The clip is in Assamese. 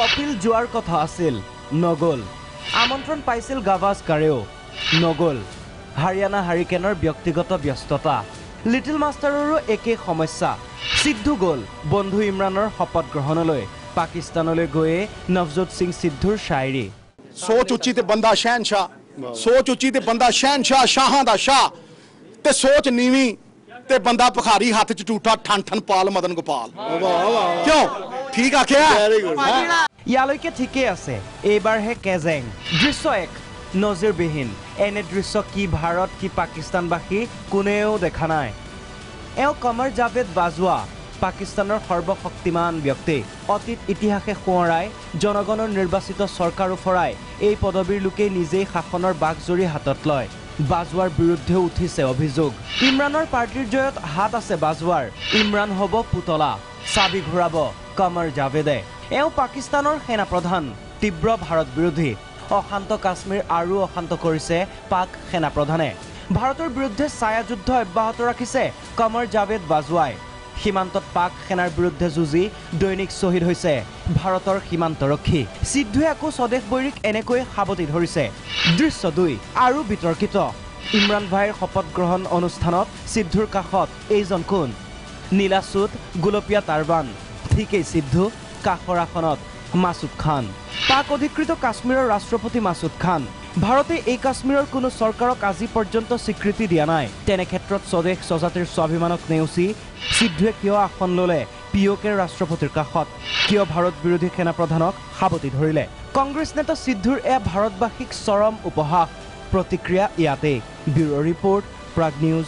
কপিল যোৱাৰ কথা আছিল নগ'ল। আমন্ত্ৰণ পাইছিল গাভাস্কাৰেও নগ'ল। হাৰিয়ানা হাৰিকেনৰ ব্যক্তিগত ব্যস্ততা। লিটিল মাষ্টাৰৰো একেই সমস্যা সিদ্ধু গ'ল বন্ধু ইমৰাণৰ শপত গ্ৰহণলৈ পাকিস্তানলৈ গৈয়ে নৱজোত সিং সিদ্ধুৰ শ্বায়েৰী ਸੋਚ উচিত বন্দা ਬੰਦਾ ਸ਼ਹਿਨਸ਼ਾ উচিত বন্দা ਤੇ ਬੰਦਾ ਸ਼ਹਿਨਸ਼ਾ ਸ਼ਾਹਾਂ ਦਾ ਸ਼ਾਹ ਤੇ ਬੰਦਾ ਭਖਾਰੀ ਹੱਥ ਚ ਝੂਠਾ ਠਨ ਠਨ ਪਾਲ ਮਦਨ ਗੋਪਾਲ ਕਿਉਂ ঠিক আখিয়া ইয়ালৈকে ঠিকেই আছে এইবাৰহে কেজেং দৃশ্য এক নজিৰবিহীন এনে দৃশ্য কি ভাৰত কি পাকিস্তানবাসী কোনেও দেখা নাই এওঁ কমৰ জাভেদ বাজোৱা পাকিস্তানৰ সৰ্বশক্তিমান ব্যক্তি অতীত ইতিহাসে সোঁৱৰাই জনগণৰ নিৰ্বাচিত চৰকাৰ ওফৰাই এই পদবীৰ লোকেই নিজেই শাসনৰ বাঘজৰি হাতত লয় বাজৱাৰ বিৰুদ্ধেও উঠিছে অভিযোগ। ইমৰানৰ পাৰ্টীৰ জয়ত হাত আছে বাজৱাৰ। ইমৰান হ'ব পুতলা। চাবি ঘূৰাব কমৰ জাভেদে। এওঁ পাকিস্তানৰ সেনাপ্ৰধান তীব্ৰ ভাৰত বিৰোধী। অশান্ত কাশ্মীৰ আৰু অশান্ত কৰিছে পাক সেনাপ্ৰধানে। ভাৰতৰ বিৰুদ্ধে ছায়াযুদ্ধ অব্যাহত ৰাখিছে কমৰ জাভেদ বাজৱাই। সীমান্তত পাক সেনাৰ বিৰুদ্ধে যুঁজি দৈনিক শ্বহীদ হৈছে ভাৰতৰ সীমান্তৰক্ষী সিদ্ধুৱে আকৌ স্বদেশ বৈৰীক এনেকৈ সাৱটি ধৰিছে। দৃশ্য দুই আৰু বিতৰ্কিত। ইমৰান ভাইৰ শপত গ্ৰহণ অনুষ্ঠানত সিদ্ধুৰ কাষত এইজন কোন? নীলা চুট গোলপীয়া টাৰবান। ঠিকেই সিদ্ধু কাষৰ আসনত মাছুদ খান। পাক অধিকৃত কাশ্মীৰৰ ৰাষ্ট্ৰপতি মাছুদ খান। ভাৰতে এই কাশ্মীৰৰ কোনো চৰকাৰক আজি পৰ্যন্ত স্বীকৃতি দিয়া নাই। তেনে ক্ষেত্ৰত স্বদেশ স্বজাতিৰ স্বাভিমানক নেওচি সিদ্ধুৱে কিয় আসন ল'লে? পি অ' কেৰ ৰাষ্ট্ৰপতিৰ কাষত। কিয় ভাৰত বিৰোধী সেনাপ্ৰধানক সাৱটি ধৰিলে? কংগ্ৰেছ নেতা সিদ্ধুৰ এয়া ভাৰতবাসীক চৰম উপহাস। প্ৰতিক্ৰিয়া ইয়াতেই। Bureau' report Prag news